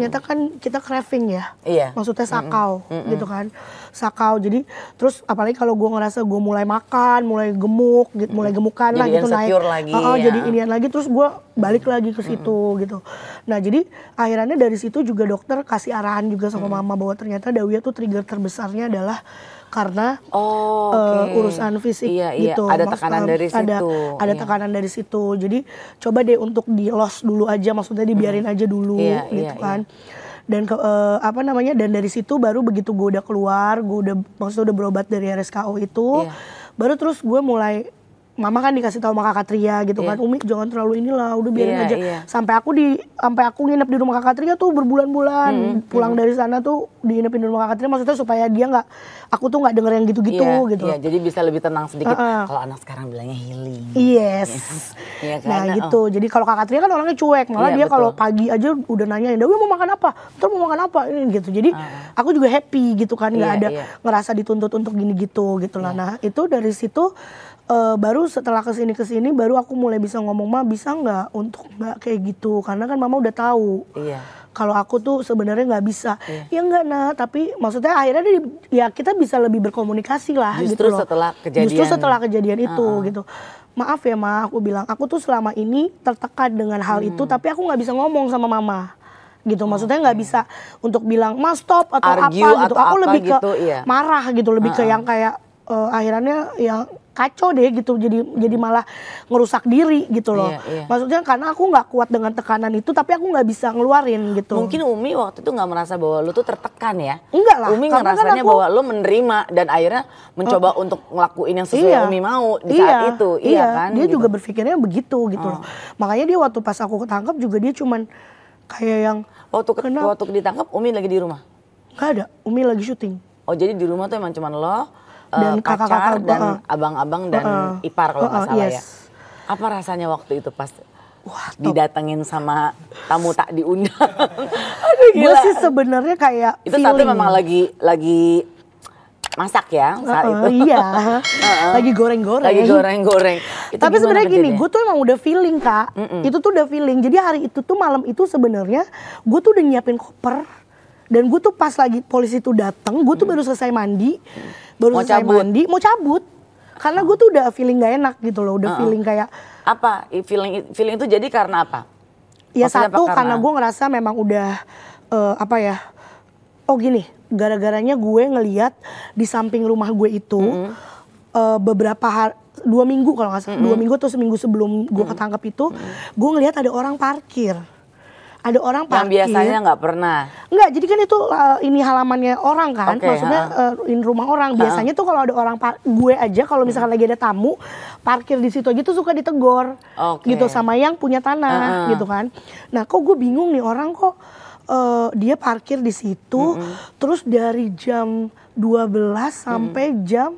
ternyata kan kita craving ya. Iya. Maksudnya sakau gitu kan. Sakau. Jadi terus apalagi kalau gue ngerasa gue mulai makan, mulai gemuk, gitu, mulai gemukan lah gitu naik. lagi, Heeh, ya. Jadi inian lagi terus gue balik lagi ke situ gitu. Nah jadi akhirnya dari situ juga dokter kasih arahan juga sama mama bahwa ternyata Dawia tuh trigger terbesarnya adalah karena Oh, eh, oke. urusan fisik Iya, iya. gitu. Ada Maksud- tekanan dari ada, situ. Ada Iya. tekanan dari situ. Jadi coba deh untuk di loss dulu aja, maksudnya dibiarin aja dulu Iya, gitu iya, kan. Dan ke, eh, apa namanya? Dan dari situ baru begitu gue udah keluar, gue udah maksudnya udah berobat dari RSKO itu, Iya. baru terus gue mulai Mama kan dikasih tahu sama kakak Tria gitu kan, Iya. Umi jangan terlalu inilah, udah biarin Iya, aja. iya. Sampai aku di, sampai aku nginep di rumah kakak Tria tuh berbulan-bulan, pulang dari sana tuh diinepin di rumah kakak Tria, maksudnya supaya dia nggak, aku tuh nggak denger yang gitu-gitu Iya, gitu. iya, jadi bisa lebih tenang sedikit. Heeh. Kalau anak sekarang bilangnya healing. Yes. Iya kan? Nah Oh. gitu. Jadi kalau kakak Tria kan orangnya cuek. Malah Iya, dia kalau pagi aja udah nanyain, Dewi mau makan apa? Terus mau makan apa? Ini gitu. Jadi aku juga happy gitu kan. Nggak Iya, ada iya. ngerasa dituntut untuk gini gitu gitu lah. Nah itu dari situ eh, baru setelah ke sini ke sini baru aku mulai bisa ngomong mah bisa nggak untuk nggak kayak gitu? Karena kan mama udah tahu Iya. kalau aku tuh sebenarnya nggak bisa. Ya enggak nah tapi maksudnya akhirnya di- ya kita bisa lebih berkomunikasi lah Justru gitu loh. setelah justru kejadian- setelah kejadian itu gitu. Maaf ya ma aku bilang aku tuh selama ini tertekan dengan hal itu Hmm. tapi aku nggak bisa ngomong sama mama. Gitu maksudnya nggak bisa untuk bilang mas stop atau Argue apa gitu. atau aku apa lebih ke gitu, iya. marah gitu lebih ke yang kayak eh, akhirnya yang kacau deh gitu jadi jadi malah ngerusak diri gitu loh Iya, iya. maksudnya karena aku nggak kuat dengan tekanan itu tapi aku nggak bisa ngeluarin gitu Mungkin Umi waktu itu nggak merasa bahwa lu tuh tertekan ya? Enggak lah, Umi karena kan ngerasanya aku- bahwa lu menerima dan akhirnya mencoba untuk ngelakuin yang sesuai Iya. Umi mau di saat itu, iya, kan? Dia Gitu. juga berpikirnya begitu gitu loh. Makanya dia waktu pas aku ketangkep juga dia cuman kayak yang Waktu ke- waktu ditangkap Umi lagi di rumah. nggak ada, Umi lagi syuting. Oh jadi di rumah tuh emang cuman lo, eh, Dan pacar kakak-kakak, dan heeh. abang-abang dan Heeh. ipar kalau nggak Heeh, salah yes. ya. Apa rasanya waktu itu pas Wah, didatengin sama tamu tak diundang? Aduh gue sih sebenarnya kayak itu feeling. memang lagi lagi masak ya saat Heeh, itu. iya, lagi goreng-goreng. Lagi goreng-goreng. Tapi sebenarnya gini, gue tuh emang udah feeling kak. Itu tuh udah feeling. Jadi hari itu tuh malam itu sebenarnya gue tuh udah nyiapin koper. Dan gue tuh pas lagi polisi itu datang, gue tuh baru selesai mandi, baru Mau selesai cabut. mandi, mau cabut. Karena gue tuh udah feeling gak enak gitu loh, udah feeling kayak apa feeling feeling itu jadi karena apa? Ya Maksudnya apa satu karena- karena gue ngerasa memang udah eh, apa ya? Oh gini, gara-garanya gue ngeliat di samping rumah gue itu eh, beberapa hari dua minggu kalau nggak salah dua minggu atau seminggu sebelum gue ketangkep itu, gue ngeliat ada orang parkir. Ada orang Yang parkir. biasanya nggak pernah. Enggak, jadi kan itu uh, ini halamannya orang kan, Oke, maksudnya uh, ini rumah orang. Biasanya tuh kalau ada orang gue aja kalau misalkan lagi ada tamu parkir di situ aja tuh suka ditegor, Oke. gitu sama yang punya tanah, Heeh. gitu kan. Nah, kok gue bingung nih orang kok uh, dia parkir di situ, terus dari jam 12 sampai jam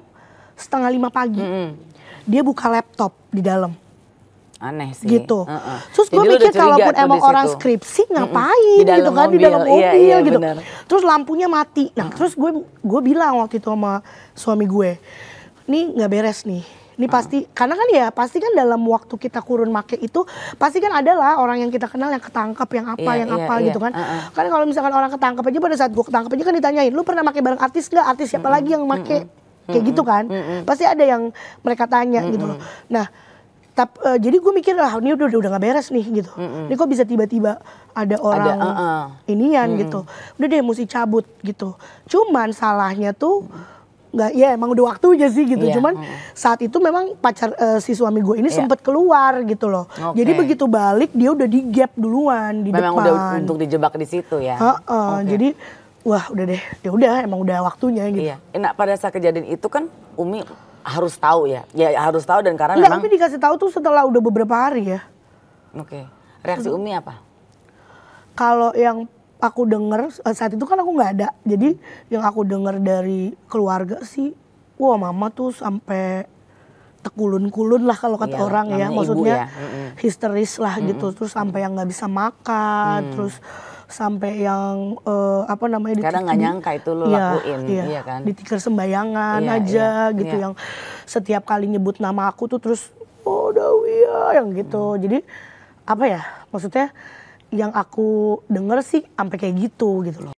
setengah lima pagi, dia buka laptop di dalam Aneh sih. gitu. Heeh. Terus gue mikir kalaupun emang di orang skripsi ngapain Di dalam gitu kan di mobil, dalam mobil iya, iya, gitu. benar. Terus lampunya mati. Nah, terus gue gue bilang waktu itu sama suami gue, "Nih nggak beres nih." Ini pasti karena kan ya pasti kan dalam waktu kita kurun make itu pasti kan adalah orang yang kita kenal yang ketangkap yang apa Iya, yang iya, apa iya. gitu kan. Heeh. Kan kalau misalkan orang ketangkap aja pada saat gue ketangkap aja kan ditanyain, "Lu pernah pakai barang artis nggak? Artis siapa lagi yang make?" Kayak gitu kan. Pasti ada yang mereka tanya gitu loh. Nah, Tap, eh, jadi gue mikir lah ini udah udah nggak beres nih gitu. Ini kok bisa tiba-tiba ada orang heeh. inian gitu. Udah deh mesti cabut gitu. Cuman salahnya tuh nggak ya emang udah waktunya sih gitu. Iya, Cuman saat itu memang pacar eh, si suami gue ini Iya. sempet keluar gitu loh. Oke. Jadi begitu balik dia udah di gap duluan di Memang depan. udah untuk dijebak di situ ya. Heeh, Oke. Jadi wah udah deh ya udah emang udah waktunya gitu. Iya. Nah pada saat kejadian itu kan Umi harus tahu ya. Ya harus tahu dan karena Enggak, memang. tapi dikasih tahu tuh setelah udah beberapa hari ya. Oke. Reaksi Umi apa? kalau yang aku denger eh, saat itu kan aku nggak ada jadi yang aku denger dari keluarga sih wah mama tuh sampai tekulun-kulun lah kalau kata Iya, orang ya maksudnya ya, histeris lah gitu terus sampai yang nggak bisa makan terus sampai yang eh, apa namanya Kadang nggak nyangka itu lo Iya, lakuin, iya kan? ditikar sembayangan Iya, aja iya, gitu iya. yang setiap kali nyebut nama aku tuh terus oh Dawia yang gitu Hmm. jadi apa ya maksudnya yang aku denger sih sampai kayak gitu gitu loh